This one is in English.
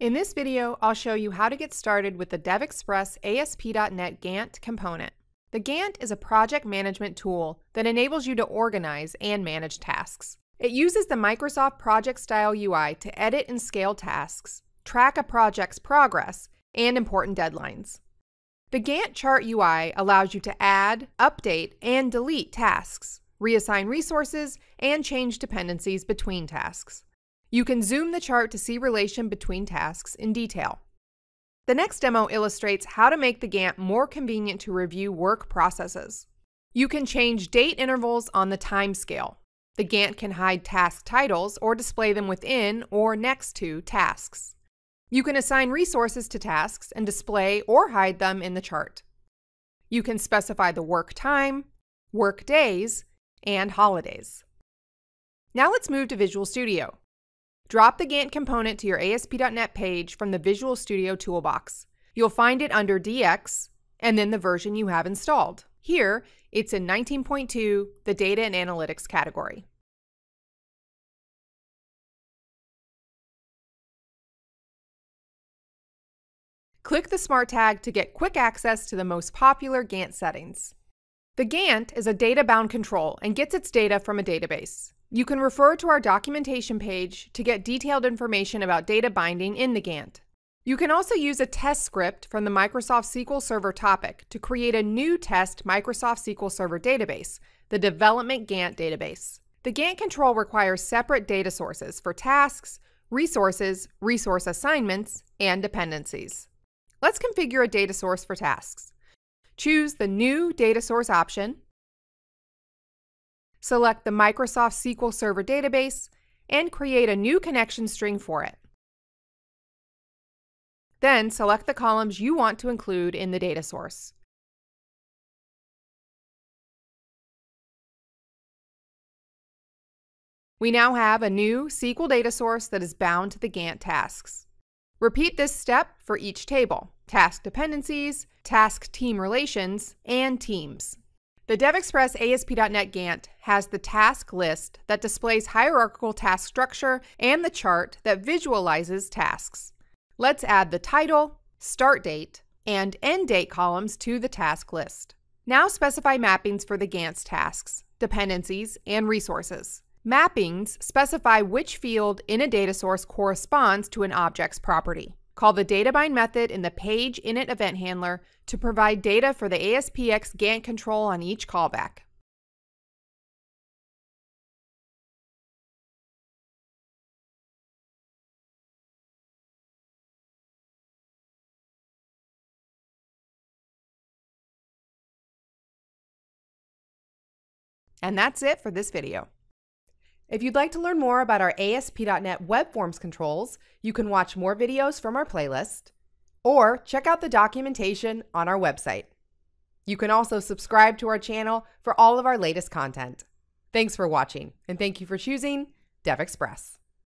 In this video, I'll show you how to get started with the DevExpress ASP.NET Gantt component. The Gantt is a project management tool that enables you to organize and manage tasks. It uses the Microsoft Project Style UI to edit and scale tasks, track a project's progress, and important deadlines. The Gantt chart UI allows you to add, update, and delete tasks, reassign resources, and change dependencies between tasks. You can zoom the chart to see relation between tasks in detail. The next demo illustrates how to make the Gantt more convenient to review work processes. You can change date intervals on the time scale. The Gantt can hide task titles or display them within or next to tasks. You can assign resources to tasks and display or hide them in the chart. You can specify the work time, work days, and holidays. Now let's move to Visual Studio. Drop the Gantt component to your ASP.NET page from the Visual Studio toolbox. You'll find it under DX and then the version you have installed. Here, it's in 19.2, the Data and Analytics category. Click the Smart tag to get quick access to the most popular Gantt settings. The Gantt is a data-bound control and gets its data from a database. You can refer to our documentation page to get detailed information about data binding in the Gantt. You can also use a test script from the Microsoft SQL Server topic to create a new test Microsoft SQL Server database, the Development Gantt database. The Gantt control requires separate data sources for tasks, resources, resource assignments, and dependencies. Let's configure a data source for tasks. Choose the New Data Source option Select the Microsoft SQL Server database and create a new connection string for it. Then select the columns you want to include in the data source. We now have a new SQL data source that is bound to the Gantt tasks. Repeat this step for each table, task dependencies, task team relations, and teams. The DevExpress ASP.NET Gantt has the task list that displays hierarchical task structure and the chart that visualizes tasks. Let's add the title, start date, and end date columns to the task list. Now specify mappings for the Gantt's tasks, dependencies, and resources. Mappings specify which field in a data source corresponds to an object's property. Call the DataBind method in the page init event handler to provide data for the ASPX Gantt control on each callback. And that's it for this video. If you'd like to learn more about our ASP.NET Web Forms controls, you can watch more videos from our playlist or check out the documentation on our website. You can also subscribe to our channel for all of our latest content. Thanks for watching, and thank you for choosing DevExpress.